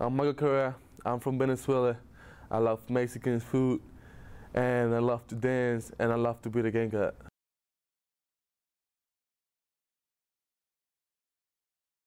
I'm Michael Carrera. I'm from Venezuela. I love Mexican food, and I love to dance, and I love to be the Gamecock.